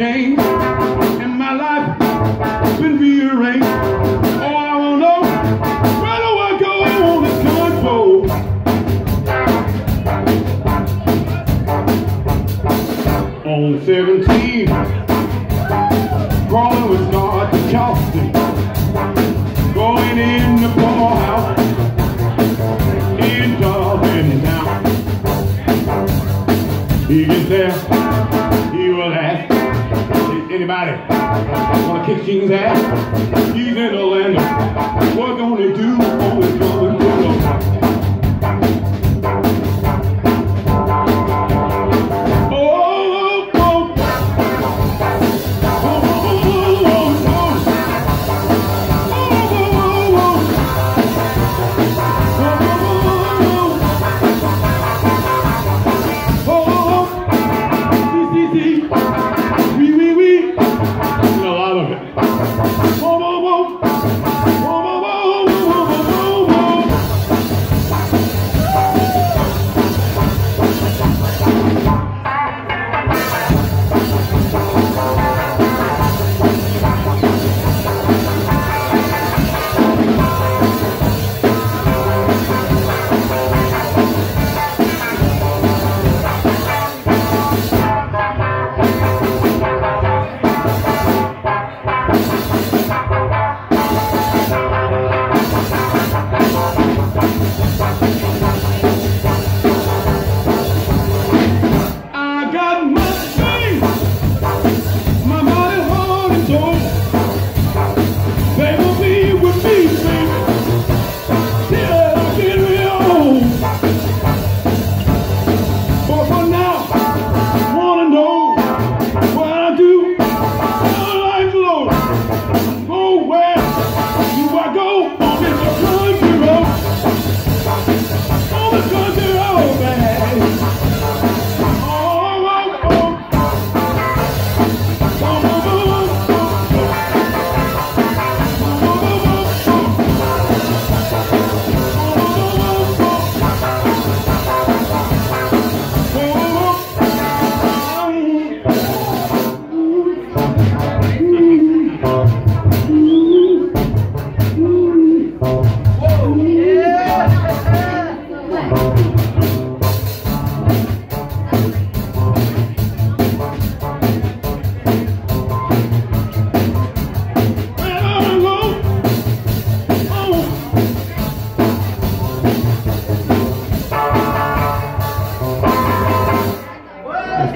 On anybody wanna kick King's ass? He's in. What are you gonna do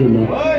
Ángeles.